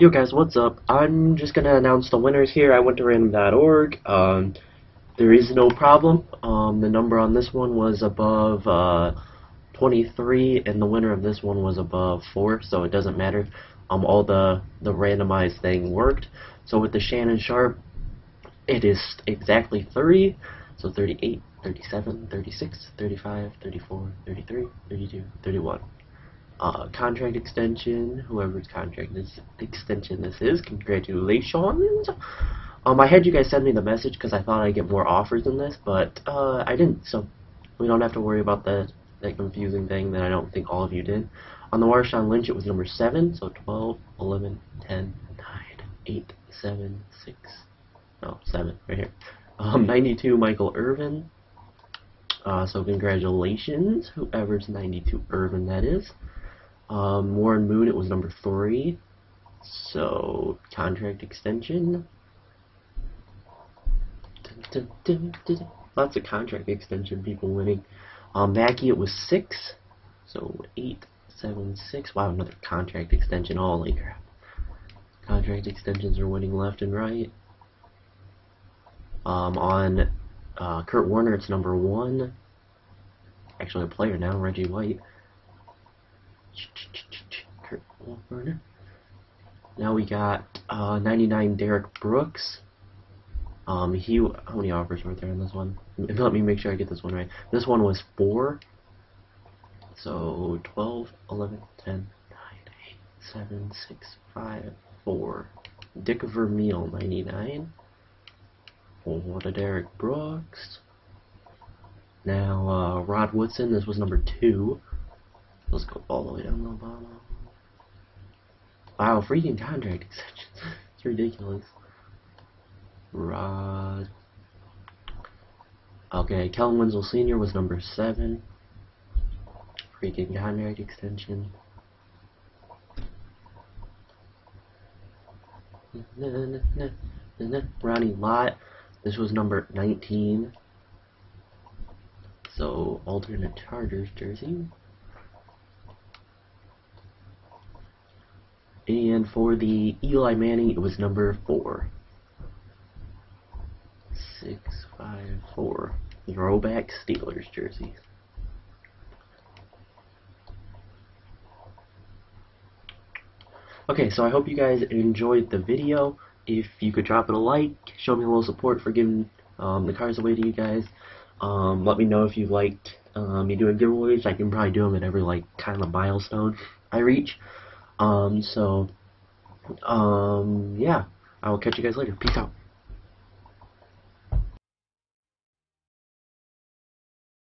Yo guys, what's up? I'm just gonna announce the winners here. I went to random.org. Um, there is no problem. Um, the number on this one was above uh, 23, and the winner of this one was above 4, so it doesn't matter. Um, all the the randomized thing worked. So with the Shannon Sharpe, it is exactly 30. So 38, 37, 36, 35, 34, 33, 32, 31 uh, contract extension, whoever's contract this extension this is, congratulations. Um, I had you guys send me the message because I thought I'd get more offers than this, but uh, I didn't, so we don't have to worry about that, that confusing thing that I don't think all of you did. On the Marshawn Lynch, it was number 7, so 12, 11, 10, 9, 8, 7, 6, no, 7, right here. Um, 92, Michael Irvin. Uh, so congratulations, whoever's 92 Irvin that is. Um, Warren Moon, it was number three. So, contract extension. Dun, dun, dun, Lots of contract extension people winning. Um, Mackey, it was six. So, eight, seven, six. Wow, another contract extension. Holy crap. Contract extensions are winning left and right. Um, on uh, Kurt Warner, it's number one. Actually, a player now, Reggie White. Kurt. Now we got uh, 99 Derrick Brooks. Um, he how many offers were there on this one? Let me make sure I get this one right. This one was four. So 12, 11, 10, 9, 8, 7, 6, 5, 4. Dick Vermeil, 99. What a Derrick Brooks. Now, uh, Rod Woodson, this was number two. Let's go all the way down the bottom. Wow, freaking contract extensions. it's ridiculous. Rod. Okay, Kellen Winslow Sr. was number seven. Freaking contract extension. Ronnie Lott. This was number 19. So, alternate Chargers jersey. And for the Eli Manning, it was number four. Six, five, four. Throwback Steelers jersey. Okay, so I hope you guys enjoyed the video. If you could drop it a like, show me a little support for giving um, the cars away to you guys. Um, let me know if you liked um, me doing giveaways. I can probably do them at every like kind of milestone I reach. Um, so, um, yeah, I will catch you guys later. Peace out.